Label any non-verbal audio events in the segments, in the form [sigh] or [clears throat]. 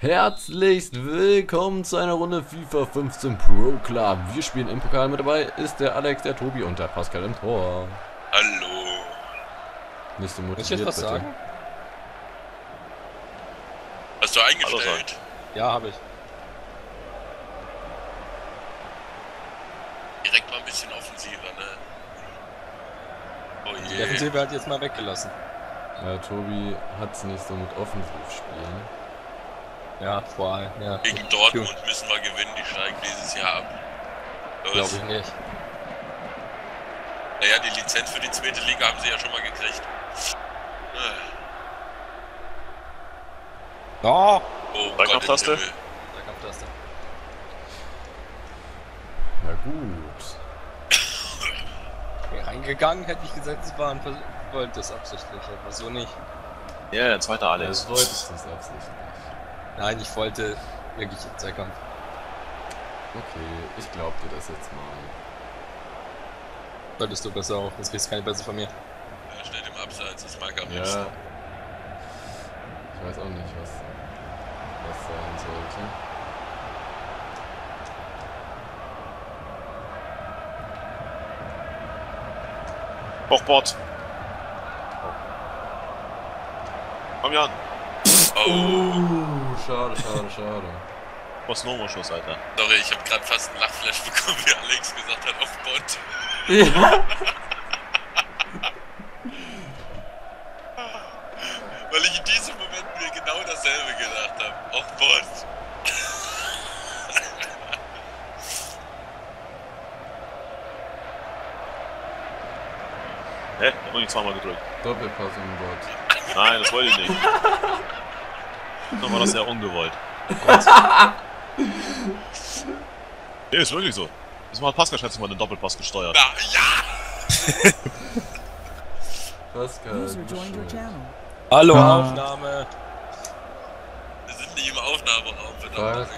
Herzlichst willkommen zu einer Runde FIFA 15 Pro Club. Wir spielen im Pokal mit dabei, ist der Alex, der Tobi und der Pascal im Tor. Hallo. Nicht so Muss ich motiviert, jetzt was bitte. sagen? Hast du eingestellt? Hallo, Ja, habe ich. Direkt mal ein bisschen offensiver, ne? Oh Die je. Defensive hat jetzt mal weggelassen. Ja, Tobi hat es nicht so mit Offensivspielen. Ja, vor allem, ja. Gegen Dortmund müssen wir gewinnen, die steigen dieses Jahr ab. Glaube ich nicht. Naja, die Lizenz für die zweite Liga haben sie ja schon mal gekriegt. Ah. Oh! Oh das da. Na gut. Wäre reingegangen, hätte ich gesagt, es war ein Vers wollte es absichtlich, aber so nicht. Ja, der zweite Das Alex. wolltest du es absichtlich. Nein, ich wollte wirklich im Zweikampf. Okay, ich glaub dir das jetzt mal. Solltest du besser auch, das kriegst du keine besser von mir. Ja, steht im Abseits, das mag am Ja. liebsten. Ich weiß auch nicht, was, was sein sollte. Hochbord. Komm Jan. Oh, schade, schade, schade. Was Nomo-Schuss, Alter. sorry, ich habe gerade fast einen Lachflash bekommen, wie Alex gesagt hat, auf Bond. Ja. [laughs] Weil ich in diesem Moment mir genau dasselbe gedacht habe. Auf Bond. Hä? Hab noch nicht zweimal gedrückt. Doppelpass im Bot. Nein, das wollte ich nicht. [laughs] Dann war das ja ungewollt. [laughs] Nee, ist wirklich so. Das hat Pascal schätze ich mal den Doppelpass gesteuert. Na, ja! [laughs] Pascal. Hallo, Ah. Aufnahme! Wir sind nicht im Aufnahmeraum, verdammt.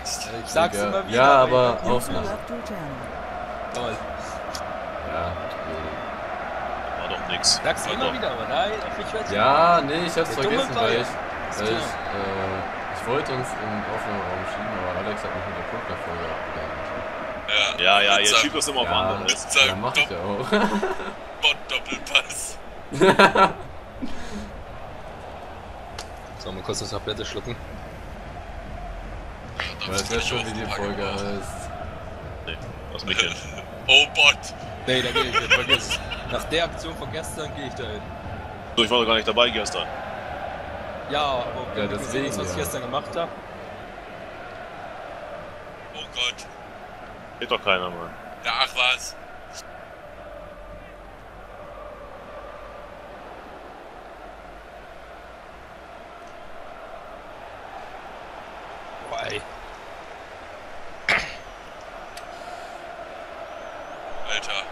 Ich sag's Digga. immer wieder, Ja, aber Aufnahme. Toll. Ja. War doch nix. Sag's immer doch. wieder, aber nein, ich werd's Ja, nee, ich hab's vergessen, weil ich, Weil ich, äh, ich wollte uns im Aufnahmeraum schieben, aber Alex hat mich mit der Pokerfolge abgelenkt. Ja, Ja, ja, ihr schiebt das immer auf Ja. andere. Mit Ja, mach ich ja auch. [laughs] Bond-Doppelpass. [laughs] So, mal kurz eine Tablette schlucken. Ich weiß jetzt schon, wie die Folge heißt. Nee, lass mich hin. Oh, Bot. Nee, da gehe ich nicht, vergiss. Nach der Aktion von gestern gehe ich da hin. So, ich war doch gar nicht dabei gestern. Ja, aber Ja, du deswegen, was ich gestern gemacht habe, Oh Gott. Geht doch keiner, Mann. Ja, ach was. boah, ey. Alter.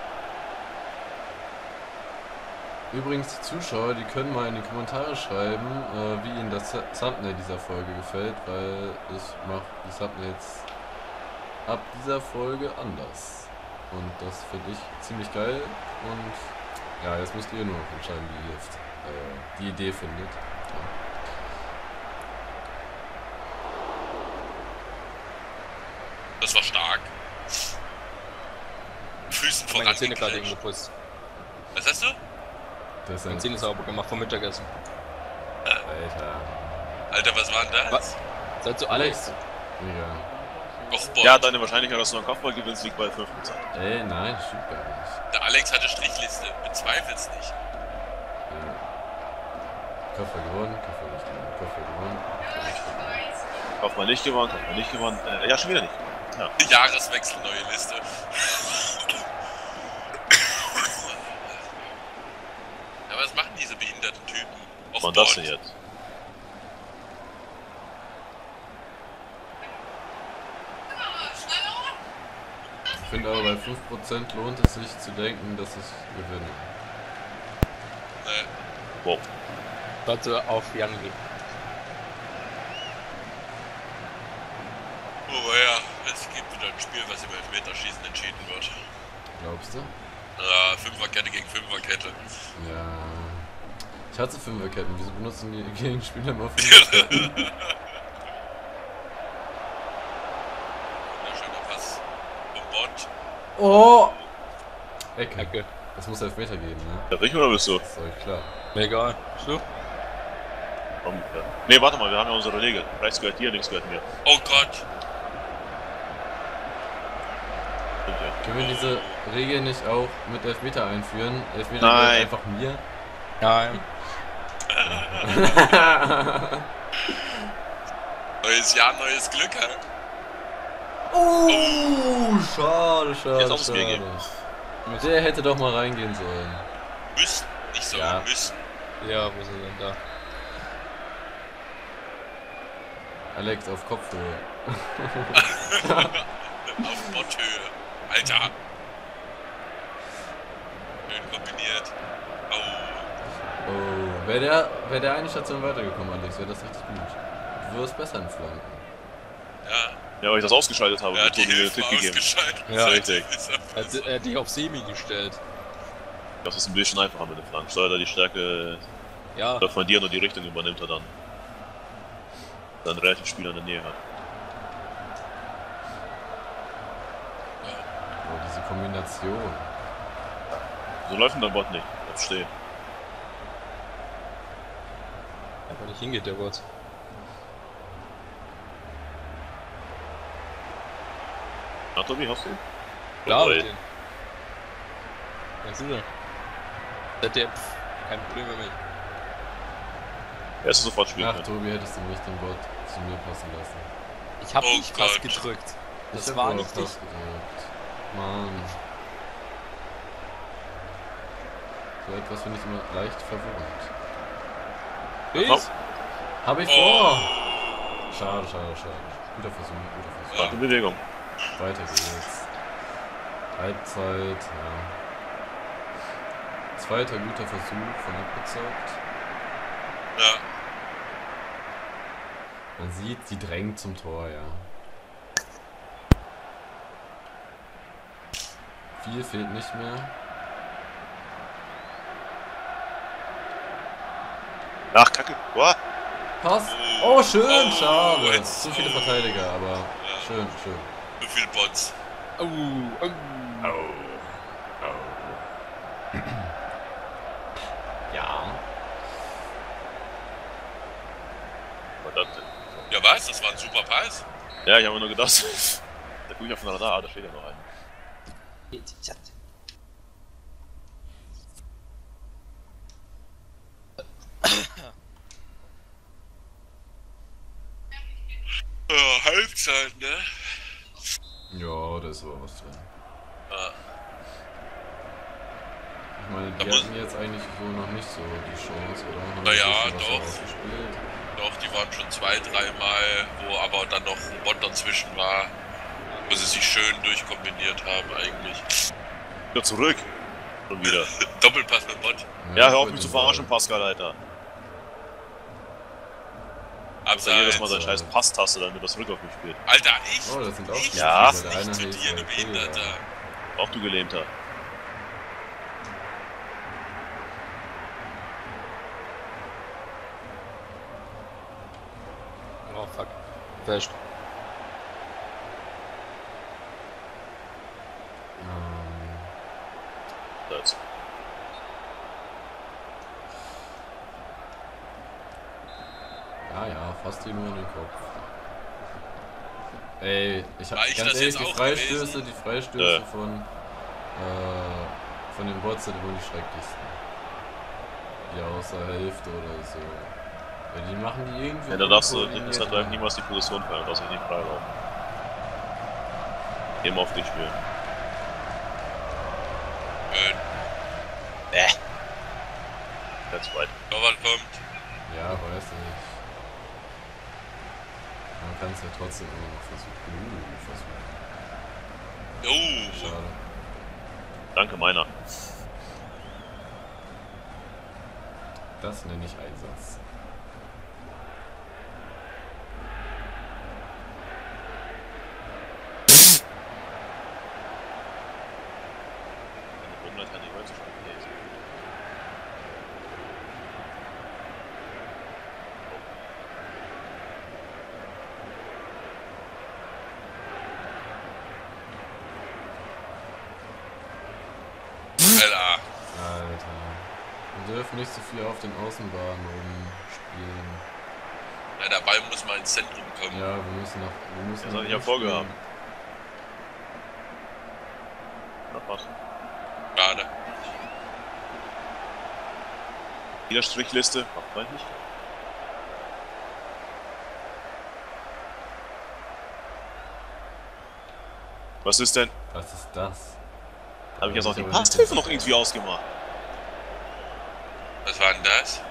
Übrigens, die Zuschauer, die können mal in die Kommentare schreiben, äh, wie ihnen das Thumbnail dieser Folge gefällt, weil ich mache die Thumbnails ab dieser Folge anders. Und das finde ich ziemlich geil. Und ja, jetzt müsst ihr nur noch entscheiden, wie ihr jetzt äh, die Idee findet. Ja. Das war stark. Füßen Ich hab meine Zähne gerade voran. geputzt. Was hast du? Das ist ein Zähne sauber gemacht vom Mittagessen. Alter. Alter, was war denn das? Was? Seid so Alex! Digga. Och. Ja, deine Wahrscheinlichkeit, dass du einen Kopfball gewinnst, liegt bei 5%. Ey, nein, stimmt gar nicht. Der Alex hatte Strichliste. Bezweifel's nicht. Ja. Koffer gewonnen, Koffer nicht gewonnen, Koffer gewonnen, Koffer nicht gewonnen. Kopfball nicht gewonnen, Kopfball nicht gewonnen. Äh, ja, schon wieder nicht. Jahreswechsel, neue Liste. Ja, was machen diese behinderten Typen? Was war das denn jetzt? Ich finde aber bei 5% lohnt es sich zu denken, dass ich gewinne. Nee. Wow. Warte auf Jangi. Oh ja, es gibt wieder ein Spiel, was im Elfmeterschießen entschieden wird. Glaubst du? Ja, Fünferkette gegen Fünferkette. Ja. Katze Fünferketten. Wieso benutzen die Gegenspieler immer Fünferketten? [laughs] Wunderschöner Pass. Bot. Oh! Ecke. Ecke. Das muss Elfmeter geben, ne? Ja, richtig oder bist du? Ist euch klar. Mir egal. Bist du? Komm, ja. Ne, warte mal, wir haben ja unsere Regel. Rechts gehört dir, links gehört mir. Oh Gott! Können wir diese Regel nicht auch mit Elfmeter einführen? Elfmeter Nein. einfach mir? Nein. [laughs] Neues Jahr, neues Glück, hä? Oh, schade, schade, Jetzt geben. schade. Der hätte doch mal reingehen sollen. Müssen. Nicht so, Ja. müssen. Ja, wo ist er denn da? Alex auf Kopfhöhe. [laughs] Auf Botthöhe. Alter. Schön kombiniert. Oh. Oh, wäre der, wär der eine Station weitergekommen, Alex, wäre das richtig gut. Du wirst besser in Flanken. Ja. Ja, weil ich das ausgeschaltet habe, hat hat die Hilfe Tipp gegeben. ausgeschaltet. Ja, richtig. Ist er- Er hat, dich auf Semi gestellt. Das ist ein bisschen einfacher mit den Flanken. Steuert er die Stärke Ja. von dir und die Richtung übernimmt er dann. Dann relativ Spieler in der Nähe hat. Oh, diese Kombination. So läuft denn dein Bot nicht. Bleib stehen. Einfach nicht hingeht, der Bot. Na, Tobi, hast du? Klar, Jawohl. mit den. Was ist er? Der, der, pff, kein Problem mit mir. Er ist sofort spielen Ach, können. Tobi, hättest du mich den Bot zu mir passen lassen. Ich hab Oh nicht was Gott. gedrückt. Das hab war nicht ich. gedrückt. Mann. So etwas finde ich immer leicht verwirrend. Ich? Hab ich Oh. vor! Schade, schade, schade. Guter Versuch, guter Versuch. Starte Bewegung. Weiter geht's. Halbzeit, ja. Zweiter guter Versuch von abgezockt. Ja. Man sieht, sie drängt zum Tor, ja. Viel fehlt nicht mehr. Ach, Kacke. Boah. Pass! Oh, schön! Oh, Schade! jetzt- Zu viele oh. Verteidiger, aber Ja. schön, schön. So viel Bots. Oh, [clears throat] oh. Ja. Verdammt. Ja was? Das war ein super Pass. Ja, ich habe mir nur gedacht. [laughs] Da guck ich auf den Radar, ah, da steht ja noch ein. Ja, Halbzeit, ne? Ja, da ist aber was drin. Ja. Ich meine, die hatten jetzt eigentlich so noch nicht so die Chance, oder? Haben Na ein ja, bisschen was doch. Doch, die waren schon zwei, dreimal, wo aber dann noch ein Bot dazwischen war, wo sie sich schön durchkombiniert haben eigentlich. Wieder zurück. Schon wieder. [laughs] Doppelpass mit Bot. Ja, ich hör auf mich zu verarschen. Pascal, Alter. Er jedes Mal Abseits. seine scheiß Passtaste, damit er zurück auf mich spielt. Alter, ich? Oh, das sind auch ich? Ja. Der eine Nicht zu dir, du Behinderter. ja. Auch du Gelähmter. Oh, fuck. Fest. Ähm, Da ist. Fast die nur in den Kopf. Ey, ich hab War ich ganz ehrlich, die Freistöße, gewesen? die Freistöße Ja. von, äh, von den Bots sind wohl die schrecklichsten. Die aus der Hälfte oder so. Ja, die machen die irgendwie. Ja, da darfst du Drive rein. niemals die Position fallen, darfst dich nicht freilaufen. Immer auf dich spielen. Schön. Ganz weit. Torwart kommt. Ja, weiß nicht. Man kann es ja trotzdem immer noch versuchen. Uh, versuchen. Oh, Schade. Danke, meiner. Das nenne ich Einsatz. Meine Wundert hat die Holz schon gelesen. Ja, Alter. Wir dürfen nicht so viel auf den Außenbahnen rumspielen. na, der Ball muss mal ins Zentrum kommen. Ja, wir müssen nach. Wir müssen Das hab ich ja vorgehabt. Na, passt. Schade. Wieder Strichliste. Macht man nicht. Was ist denn? Was ist das? Habe ich jetzt auch die Passhilfe noch irgendwie ausgemacht? Was war denn das?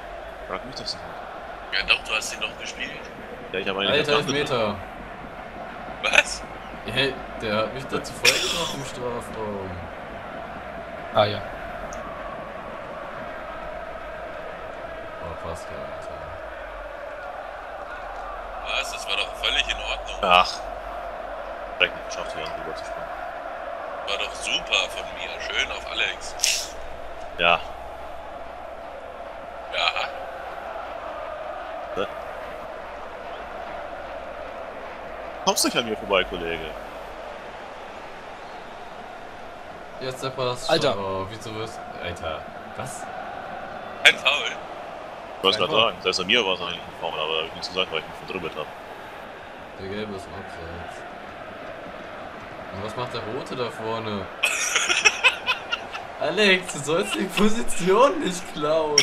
Frag mich das nicht. Ja doch, du hast ihn noch gespielt. Ja, ich habe eine Alter, Elfmeter. Was? Hey, der hat mich dazu vollgebracht im Strafraum. Ah ja. Oh, passt ja, Alter. Was? Das war doch völlig in Ordnung. Ach. Direkt nicht geschafft, hier rüber zu springen. War doch super von mir. Schön auf Alex. Ja. Ja. Kommst nicht an mir vorbei, Kollege. Jetzt der Pass. Alter. Oh, wieso wirst Alter. Was? Ein Foul. Ich wollte gerade sagen, selbst an mir war es eigentlich ein Foul, aber hab ich nichts gesagt, weil ich mich verdribbelt habe. Der gelbe ist im Abseits. Und was macht der rote da vorne? [laughs] Alex, du sollst die Position nicht klauen.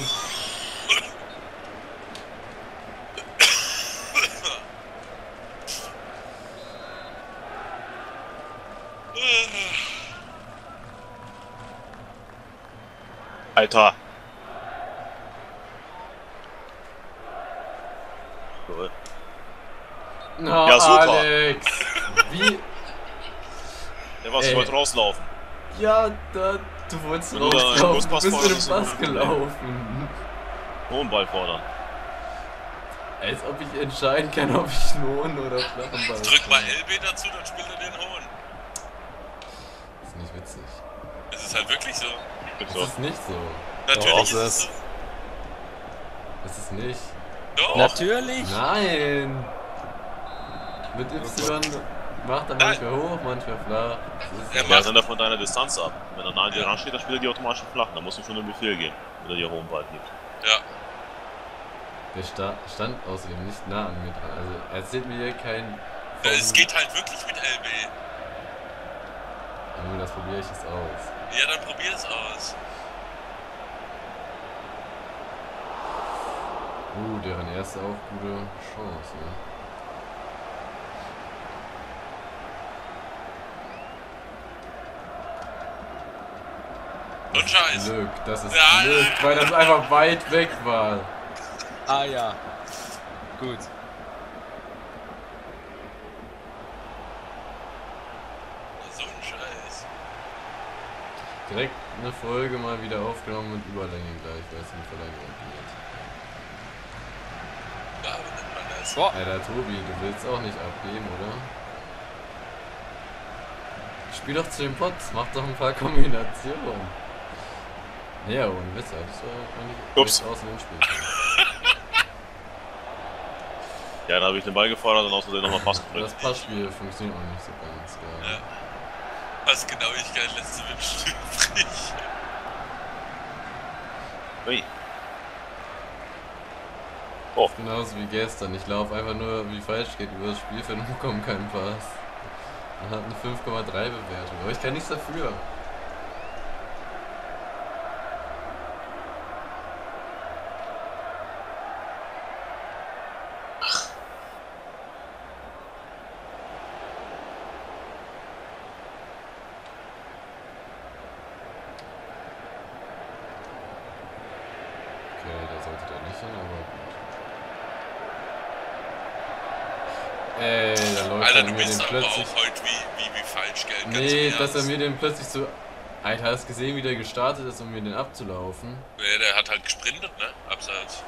Alter! Cool. Na, Ja, super. Alex. Wie? Der war so Ey. weit rauslaufen. Ja, da, du wolltest du einen rauslaufen. Du bist in den Pass gelaufen. Hohen Ball fordern. Als ob ich entscheiden kann, ob ich einen hohen oder flachen Ball Drück mal. LB dazu, dann spielt er den hohen. Das ist nicht witzig. Es ist halt wirklich so. Das so. ist nicht so. Natürlich Doch, ist es so. Das ist nicht. Doch. Natürlich. Nein! Mit Y macht er manchmal hoch, manchmal flach. Das Er Ja, macht- er von deiner Distanz ab. Wenn er nah an dir Ja. ran steht, dann spielt er die automatisch flach. Da musst du schon einen Befehl geben, wenn er dir hohen Ball gibt. Ja. der sta stand außerdem nicht nah an mir dran. Also er erzählt mir hier kein. Ja, Es geht halt wirklich mit LB. Junge, das probiere ich jetzt aus. Ja, dann probier es aus. Uh, deren erste auch gute Chance. Ne? Und Scheiß. Glück, das ist Ja. Glück, weil das einfach weit weg war. Ah ja. Gut. So ein Scheiß. Direkt eine Folge mal wieder aufgenommen und Überlänge gleich, weil es in Verlängerung geht. Ja, wie nennt man das? Boah. Alter, Tobi, du willst auch nicht abgeben, oder? Spiel doch zu den Pots, mach doch ein paar Kombinationen. Ja, ohne Witz, das war Ups. rechts außen im Spiel. [laughs] Ja, dann habe ich den Ball gefordert und außerdem nochmal Pass gedrückt. Das Passspiel funktioniert auch nicht so ganz, ja. Ja. Was Genauigkeit lässt du wünschen übrig. Ui. Oh, Genauso wie gestern. Ich laufe einfach nur, wie falsch geht, über das Spielfeld und bekomme keinen Pass. Man hat eine 5,3 Bewertung, aber ich kann nichts dafür. Sollte der nicht hin, aber gut. Ey, da läuft Alter, er du mir bist aber plötzlich. auch heute wie, wie, wie falsch, gell? Ganz Nee, dass er mir den plötzlich so. Alter, hast gesehen, wie der gestartet ist, um mir den abzulaufen? Nee, der hat halt gesprintet, ne? Abseits.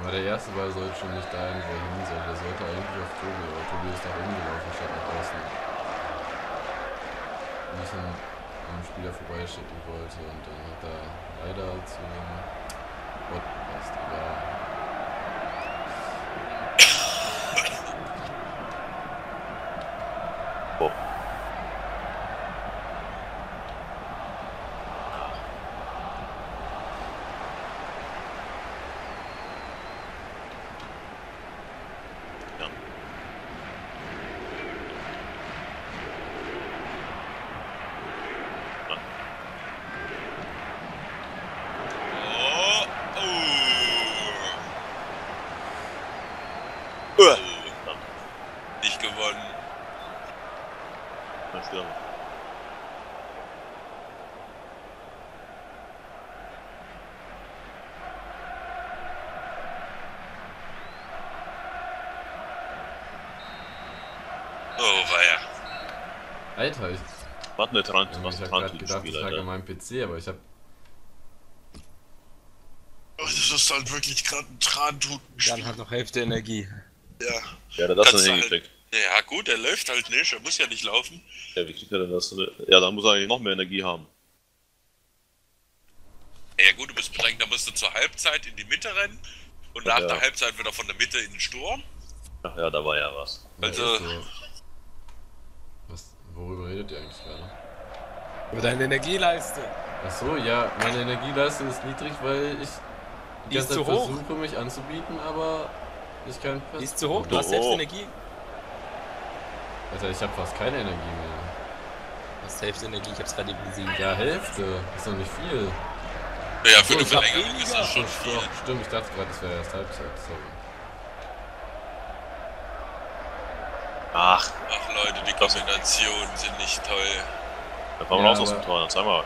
Aber der erste Ball sollte schon nicht dahin, wo er hin sollte. Der sollte eigentlich auf Tobi, aber Tobi ist nach innen gelaufen, statt nach außen. Nicht am Spieler vorbeischicken wollte und dann hat er leider zu dem Bot. Egal. oh. Stürmer. Oh, weia. Alter, ich, Was eine Trant, ich was hab ein gerade gedacht, ich Alter. meinem PC, aber ich hab. Oh, das ist halt wirklich gerade ein Trantutenspiel. Dann hat noch Hälfte Energie. Ja. Ja, der hat das dann hingekriegt. ja, gut, er läuft halt nicht, er muss ja nicht laufen. Ja, wie kriegt er denn das? Ja, dann muss er eigentlich noch mehr Energie haben. Ja, gut, du bist bedrängt, da musst du zur Halbzeit in die Mitte rennen und nach Ja. der Halbzeit wieder von der Mitte in den Sturm. Ach ja, da war ja was. Ja, Also-. Was, worüber redet ihr eigentlich gerade? Über deine Energieleiste. Achso, ja, meine Energieleistung ist niedrig, weil ich die ganze zu Zeit hoch. versuche, mich anzubieten, aber ich kann. Die ist zu hoch, du Oh. hast selbst Energie. Alter, ich habe fast keine Energie mehr. Du hast selbst Energie, ich hab's gerade eben gesehen. Ja, Hälfte. Ist noch nicht viel. Ja, für So, eine Verlängerung ist das schon viel. Doch, stimmt, ich dachte gerade, das wäre erst Halbzeit. Sorry. Ach, Kombinationen sind nicht toll. da kommen wir raus aus dem Tor, dann zeig mal.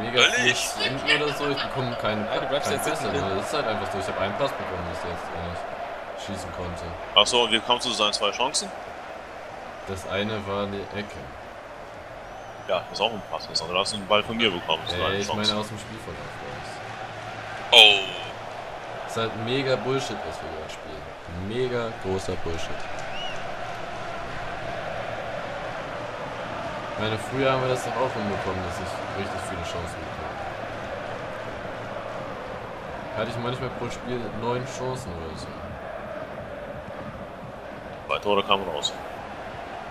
Mega viel Sprinten oder so, ich bekomme keinen Ja, du bleibst jetzt Also, ne? das ist halt einfach so. Ich habe einen Pass bekommen, bis jetzt, den ich schießen konnte. Achso, und wie kommst du zu seinen zwei Chancen? Das eine war die Ecke. Ja, das ist auch ein Pass. Das andere hast du einen Ball von mir bekommen. Das Äh, eine ich meine aus dem Spielverlauf raus. Oh, Das ist halt mega Bullshit, was wir gerade spielen. Mega großer Bullshit. Ich meine, früher haben wir das doch auch hinbekommen, dass ich richtig viele Chancen bekomme. Hatte ich manchmal pro Spiel neun Chancen oder so. Zwei Tore kamen raus.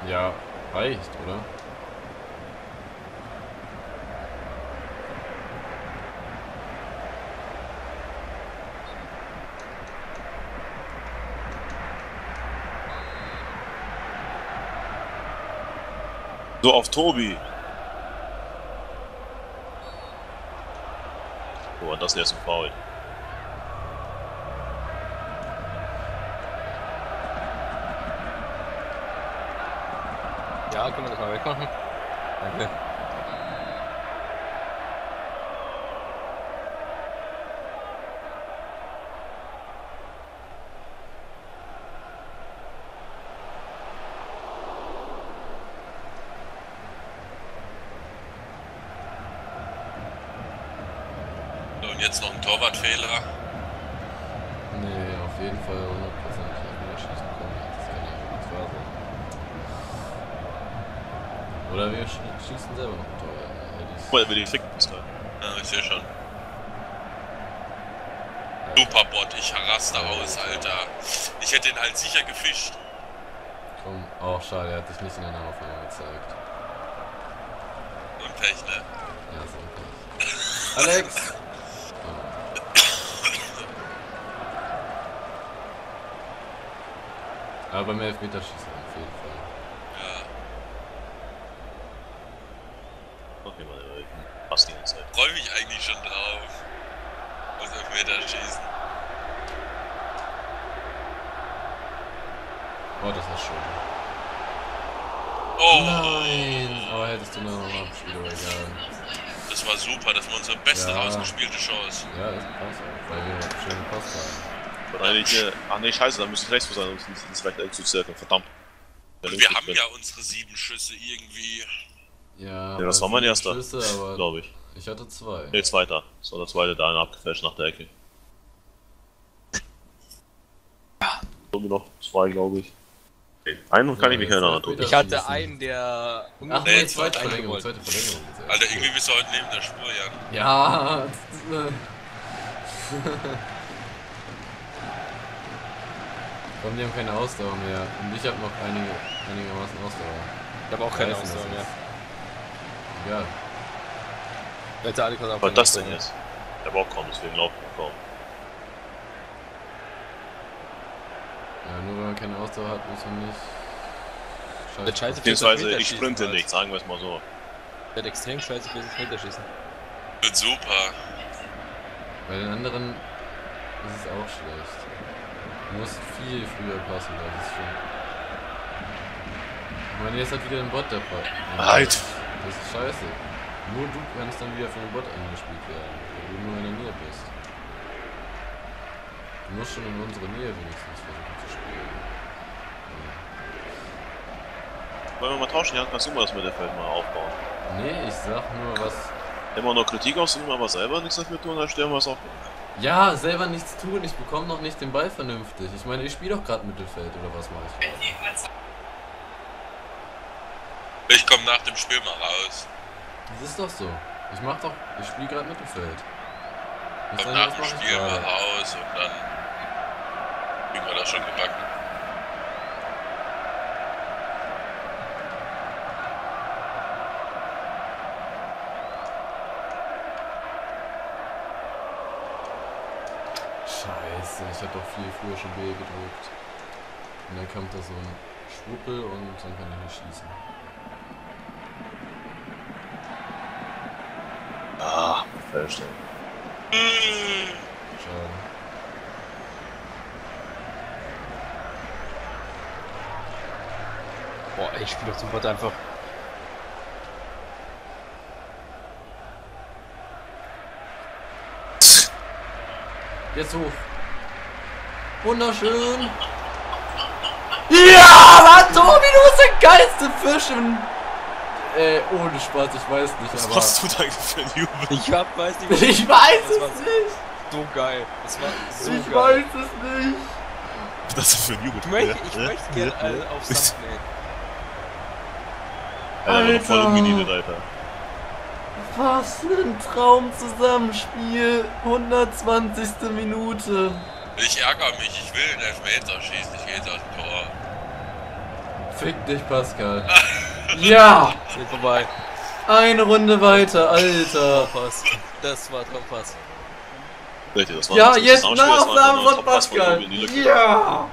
Ja, reicht, oder? So, auf Tobi. Oh, und das ist ein Foul. Ja, können wir das mal wegmachen? Danke. so, und jetzt noch ein Torwartfehler. Nee, auf jeden Fall 100% wieder schießen können. Das kann ja nicht wahr sein. Oder wir sch- schießen selber noch ein Tor. Guck mal, wie die ficken da. Ja, ich sehe schon. Super Bot, ich raste aus, Alter. Ich hätte ihn halt sicher gefischt. Komm, auch schade, er hat dich nicht in der Aufnahme gezeigt. Und Pech, ne? Ja, so okay. Alex! [laughs] Aber beim Elfmeterschießen auf jeden Fall. Ja. Okay, mal, äh, passt die ganze Zeit. Freue mich eigentlich schon drauf. Aus Elfmeter schießen. Oh, das war schön. Oh, Nein! Aber hättest du nur noch mal Spiel, aber egal. das war super. Das war unsere beste Ja. rausgespielte Chance. Ja, ist krass auch, weil wir schöne Post haben. Und eigentlich, äh, ach nee, scheiße, da müsste ich rechts sein, um ins, ins rechte Eck zu zirkeln. Verdammt. Ja, Und wir haben ja unsere sieben Schüsse irgendwie. Ja, das aber war mein erster. Glaube ich. ich hatte zwei. Nee, zweiter. Das war der zweite, da einer abgefälscht nach der Ecke. Irgendwie noch zwei, glaube ich. Einen kann Ja, ich mich erinnern. Ich hatte schießen. einen, der Ach nee, Nee, zweite zweite Verlängerung, zweite Verlängerung. ja. Alter, irgendwie bist du heute neben der Spur, Jan. Ja, [laughs] Komm, die haben keine Ausdauer mehr. Und ich habe noch einige, einigermaßen Ausdauer. Ich habe auch keine Reißen das Ausdauer mehr. jetzt. Ja, Leute, Alex hat auch Was das denn jetzt? Der war auch kaum, deswegen laufen wir kaum. ja, nur wenn man keine Ausdauer hat, muss man nicht. Der Scheiße fürs Beziehungsweise ich sprinte halt. nicht, sagen wir es mal so. Der hat extrem scheiße fürs Elfmeterschießen. Wird super. Bei den anderen ist es auch schlecht. Du musst viel früher passen, das ist schon. Ich meine, jetzt hat wieder ein Bot der Fall. Halt. Das ist scheiße. Nur du kannst dann wieder von einem Bot angespielt werden, weil du nur in der Nähe bist. Du musst schon in unsere Nähe wenigstens versuchen zu spielen. Wollen wir mal tauschen? Jan, kannst du mal das Mittelfeld mal aufbauen? Nee, ich sag nur was. Immer nur Kritik ausüben, aber selber nichts dafür tun, dann stellen wir es auch. Ja, selber nichts tun, ich bekomme noch nicht den Ball vernünftig. Ich meine, ich spiele doch gerade Mittelfeld oder was mache ich gerade? Ich komme nach dem Spiel mal raus. Das ist doch so. Ich mach doch, ich spiele gerade Mittelfeld. Ich- nach dem Spiel mal raus und dann kriegen wir das schon gebacken. Scheiße, ich hab doch viel früher schon B gedrückt. Und dann kommt da so ein Schwuppel und dann kann ich nicht schießen. Ah, falsch. Schade. Boah, ey, ich spiele doch zum Bot einfach. Jetzt hoch. Wunderschön. Ja, Mann, Tobi, du bist der geilste Fisch im... Äh, ohne Spaß, ich weiß nicht, Was aber... machst du da für ein Jubel? Ich hab, weiß nicht, Ich weiß es nicht. so geil. Das war so ich geil. weiß es nicht. Was ist das für ein Jubel? Ich möchte, ich möchte gerne alle auf Ist- Thumbnail. Alter, Alter. voll Alter. Was ein Traumzusammenspiel. 120. Minute. Ich ärgere mich, ich will einen Elfmeter schießen, ich gehe jetzt aus dem Tor. Fick dich, Pascal. [laughs] ja, Ist vorbei. eine Runde weiter, Alter. Traumpass. Das war. Richtig, das war Ja, jetzt nur von Pascal. Ja.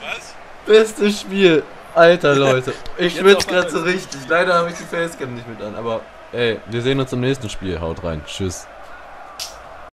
Was? Bestes Spiel. Alter, Leute. Ich schwitze gerade so richtig. Leider habe ich die Facecam nicht mit an, aber ey, wir sehen uns im nächsten Spiel. Haut rein. Tschüss.